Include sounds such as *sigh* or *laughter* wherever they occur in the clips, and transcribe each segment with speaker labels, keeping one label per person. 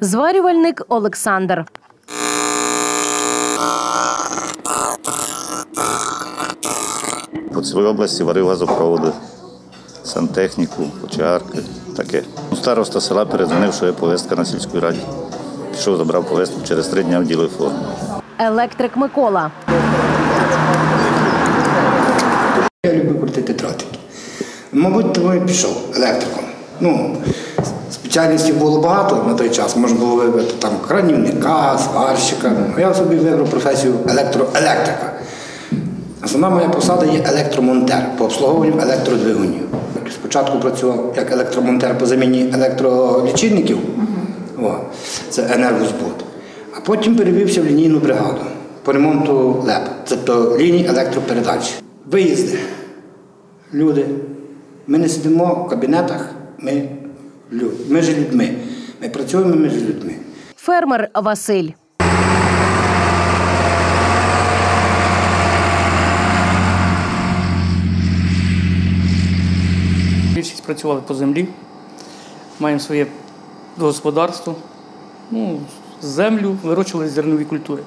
Speaker 1: Зварювальник Олександр.
Speaker 2: По цілій області варив газопроводи, сантехніку, почарки, таке. Ну, Староста села передзвонив, що є повестка на сільській раді. Пішов, забрав повестку, через три дні вділив форму.
Speaker 1: Електрик Микола.
Speaker 3: Я люблю крутити дротики. Мабуть, тому і пішов електриком. Ну, спеціальностей було багато на той час. Можна було вибрати там кранівника, сварщика. Я собі вибрав професію електроелектрика. Основна моя посада є електромонтер по обслуговуванню електродвигунів. Спочатку працював як електромонтер по заміні електролічильників, О, це енергозбут. А потім перевівся в лінійну бригаду по ремонту ЛЕП, тобто ліній електропередач. Виїзди. Люди. Ми не сидимо в кабінетах, ми, ми ж людьми. Ми працюємо між людьми.
Speaker 1: Фермер Василь.
Speaker 4: Більшість працювали по землі, маємо своє господарство, ну, землю, вирощували зернові культури.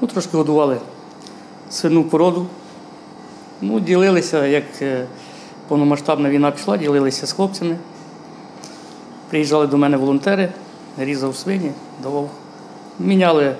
Speaker 4: Ну, трошки годували свину породу. Ну, ділилися, як е, повномасштабна війна пішла, ділилися з хлопцями. Приїжджали до мене волонтери, різав свині, давав. Міняли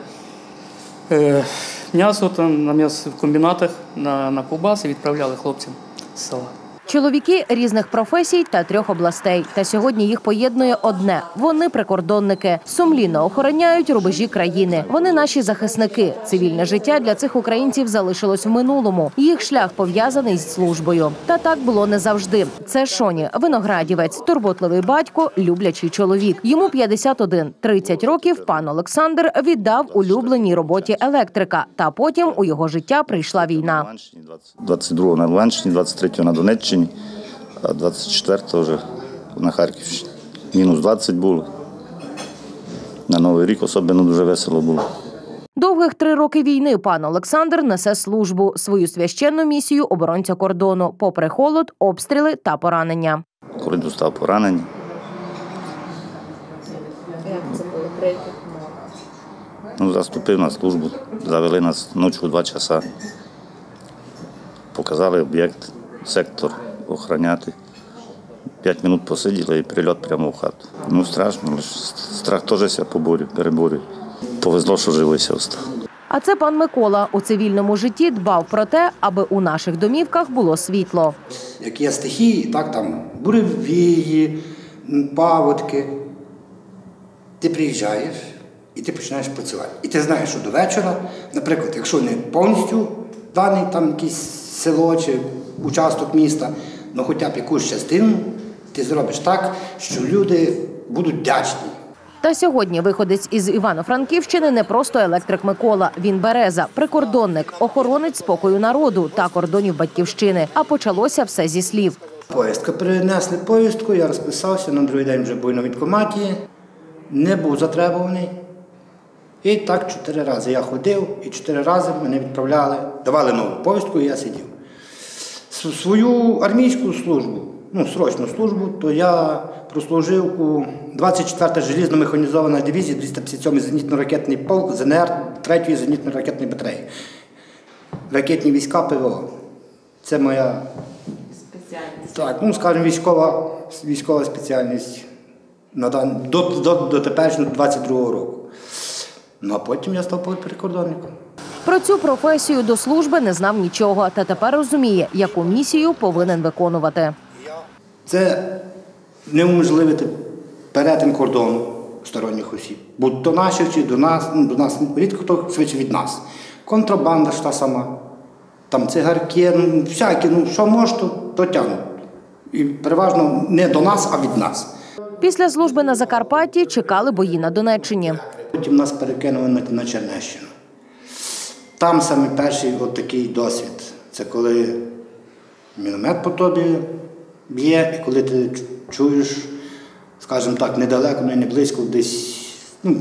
Speaker 4: е, м'ясо там, на м'ясокомбінатах, на, на ковбаси, відправляли хлопцям з села.
Speaker 1: Чоловіки різних професій та трьох областей. Та сьогодні їх поєднує одне: вони прикордонники, сумлінно охороняють рубежі країни. Вони наші захисники. Цивільне життя для цих українців залишилось в минулому. Їх шлях пов'язаний з службою. Та так було не завжди. Це Шоні, виноградівець, турботливий батько, люблячий чоловік. Йому 51. 30 років пан Олександр віддав улюбленій роботі електрика. Та потім у його життя прийшла війна.
Speaker 2: Луганщині, 22-го на Луганщині, 23-го на Донеччині, а 24-го вже на Харківщині. Мінус 20 було. На Новий рік особливо дуже весело було.
Speaker 1: Довгих три роки війни пан Олександр несе службу свою священну місію оборонця кордону, попри холод, обстріли та поранення.
Speaker 2: Коли достав поранення, ну, заступив на службу, завели нас ночі у два часа. Показали об'єкт, сектор охороняти. П'ять минут посиділи і прильот прямо в хату. Ну страшно, але страх теж ся поборює, переборює. Повезло, що живий остав.
Speaker 1: А це пан Микола у цивільному житті дбав про те, аби у наших домівках було світло.
Speaker 3: Як є стихії, так там буревії, паводки. Ти приїжджаєш і ти починаєш працювати. І ти знаєш, що до вечора, наприклад, якщо не повністю даний там якесь село чи участок міста, ну хоча б якусь частину, ти зробиш так, що люди будуть вдячні.
Speaker 1: Та сьогодні виходець із Івано-Франківщини не просто електрик Микола. Він береза, прикордонник, охоронець спокою народу та кордонів батьківщини. А почалося все зі слів.
Speaker 3: Поїздка принесли поїздку, я розписався, на другий день вже був на відкоматі, не був затребуваний. І так чотири рази я ходив, і чотири рази мене відправляли, давали нову повістку, і я сидів. Свою армійську службу, ну, срочну службу, то я прослужив у 24-та желізно-механізована дивізія, 257-й зенітно-ракетний полк ЗНР 3-ї зенітно-ракетної батареї. Ракетні війська ПВО. Це моя так, ну скажімо, військова, військова спеціальність на дан, до, до, до теперішнього 22-го року. Ну а потім я став прикордонником.
Speaker 1: Про цю професію до служби не знав нічого, та тепер розуміє, яку місію повинен виконувати.
Speaker 3: Це неуможливити перетин кордону сторонніх осіб. Будь то наші чи до нас, ну, до нас рідко хто швидше від нас. Контрабанда ж та сама. Там цигарки, ну, всякі, ну що можеш, то, то тягнуть. І переважно не до нас, а від нас.
Speaker 1: Після служби на Закарпатті чекали бої на Донеччині.
Speaker 3: Потім нас перекинули на, на Чернещину. Там саме перший от такий досвід. Це коли міномет по тобі б'є, і коли ти чуєш, скажімо так, недалеко, ну і не близько, десь ну,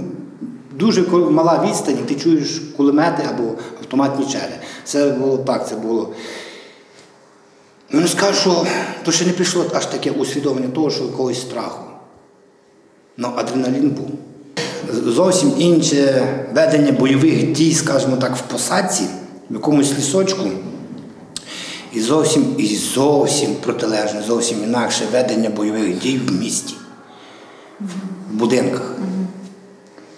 Speaker 3: дуже мала відстань, ти чуєш кулемети або автоматні чери. Це було так, це було. Ну не скажу, що то ще не прийшло аж таке усвідомлення того, що якогось страху. Ну, адреналін був. Зовсім інше ведення бойових дій, скажімо так, в посадці, в якомусь лісочку. І зовсім, і зовсім протилежне, зовсім інакше ведення бойових дій в місті, в будинках.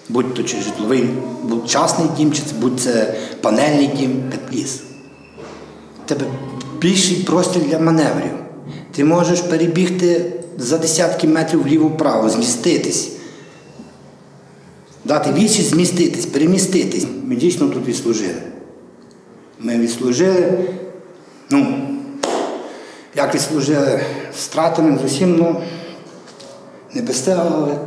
Speaker 3: Будь то чи житловий, будь частний дім, чи це будь це панельний дім, тепліс. Тебе більший простір для маневрів. Ти можеш перебігти за десятки метрів вліво-вправо, зміститись. Дати відсіч, зміститись, переміститись. Ми дійсно тут відслужили. Ми відслужили, ну, як відслужили з втратами, з усім, ну, не без але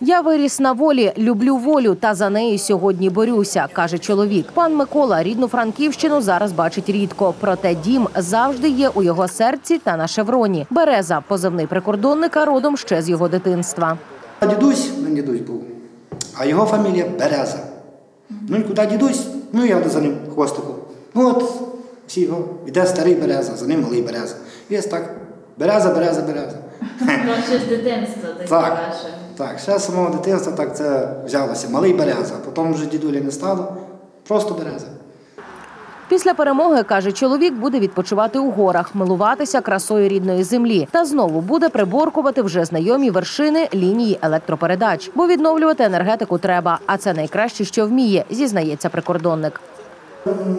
Speaker 1: Я виріс на волі, люблю волю, та за неї сьогодні борюся, каже чоловік. Пан Микола рідну Франківщину зараз бачить рідко. Проте дім завжди є у його серці та на шевроні. Береза, позивний прикордонника, родом ще з його дитинства.
Speaker 3: Дідусь, ну дідусь був, а його фамілія Береза. Ну і куди дідусь? Ну я за ним хвостиком. Ну от всі його. Іде старий Береза, за ним малий Береза. І ось так. Береза, Береза, Береза.
Speaker 5: Ну, ще з дитинства таке
Speaker 3: Так,
Speaker 5: ваше.
Speaker 3: так, ще з самого дитинства так це взялося. Малий Береза, потім вже дідулі не стало, просто Береза.
Speaker 1: Після перемоги каже, чоловік буде відпочивати у горах, милуватися красою рідної землі та знову буде приборкувати вже знайомі вершини лінії електропередач, бо відновлювати енергетику треба. А це найкраще, що вміє, зізнається прикордонник.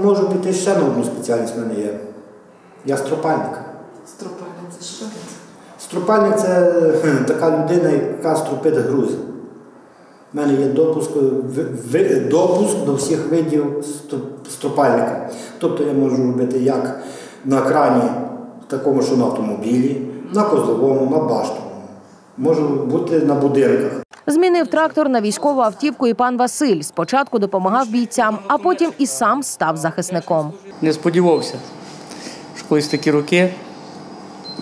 Speaker 3: Можу піти ще на одну спеціальність в мене є. Я стропальник.
Speaker 5: Стропальник це що?
Speaker 3: Стропальник це така людина, яка стропить грузи. У мене є допуск, допуск до всіх видів строп- стропальника. Тобто я можу робити як на крані, такому, що на автомобілі, на козловому, на баштовому. Можу бути на будинках.
Speaker 1: Змінив трактор на військову автівку і пан Василь. Спочатку допомагав бійцям, а потім і сам став захисником.
Speaker 4: Не сподівався, що колись такі роки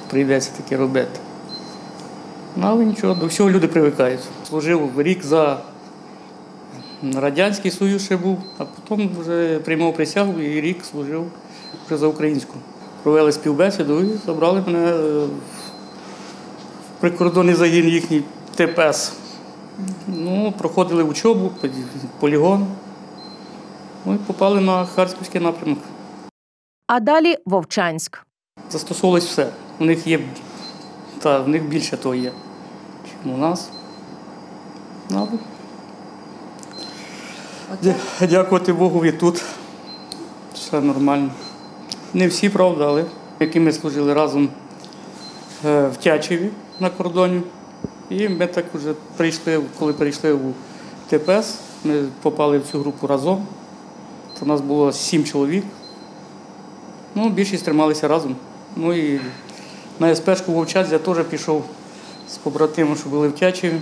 Speaker 4: прийдеться таке робити. Ну, але нічого, до всього люди привикають. Служив рік за Радянський Союз ще був, а потім вже приймав присягу і рік служив вже за українську. Провели співбесіду і забрали мене е, в прикордонний загін їхній ТПС. Ну, проходили учобу, полігон. Ну і попали на Харківський напрямок.
Speaker 1: А далі Вовчанськ.
Speaker 4: Застосовувалось все. У них є, та в них більше того є, у нас. Ну, дя- Дякувати Богу, і тут все нормально. Не всі, правда, але які ми служили разом е, в Тячеві на кордоні. І ми так вже прийшли, коли прийшли у ТПС, ми попали в цю групу разом. То нас було сім чоловік. Ну, більшість трималися разом. Ну і на СПшку я теж пішов з побратимом, що були в Тячеві.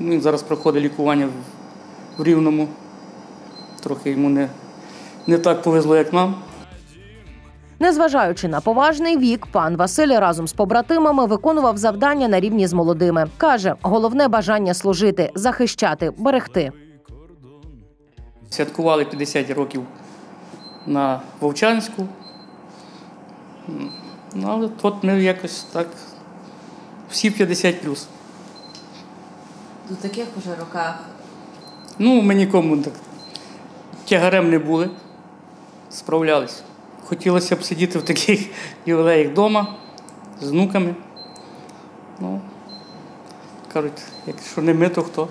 Speaker 4: Ну, Він зараз проходить лікування в- в Рівному. Трохи йому не, не так повезло, як нам.
Speaker 1: Незважаючи на поважний вік, пан Василь разом з побратимами виконував завдання на рівні з молодими. каже, головне бажання служити, захищати, берегти.
Speaker 4: Святкували 50 років на Вовчанську. Ну, але тут ми якось так всі 50 плюс.
Speaker 5: До таких уже роках.
Speaker 4: Ну, ми нікому так тягарем не були, справлялись. Хотілося б сидіти в таких *laughs* ювілеях вдома з внуками. Ну, кажуть, якщо не ми, то хто?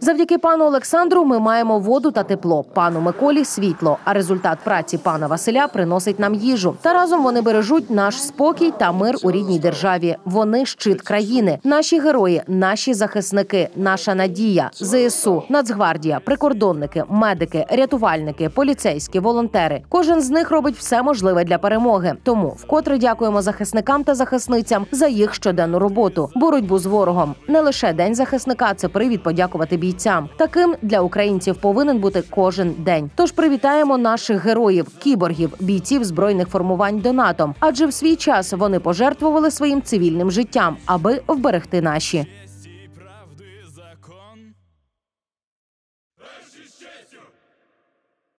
Speaker 1: Завдяки пану Олександру ми маємо воду та тепло, пану Миколі світло. А результат праці пана Василя приносить нам їжу. Та разом вони бережуть наш спокій та мир у рідній державі. Вони щит країни, наші герої, наші захисники, наша надія, ЗСУ, Нацгвардія, прикордонники, медики, рятувальники, поліцейські, волонтери. Кожен з них робить все можливе для перемоги. Тому вкотре дякуємо захисникам та захисницям за їх щоденну роботу, боротьбу з ворогом. Не лише день захисника, це привід подякувати бійцям. Таким для українців повинен бути кожен день. Тож привітаємо наших героїв, кіборгів, бійців збройних формувань донатом. Адже в свій час вони пожертвували своїм цивільним життям, аби вберегти наші.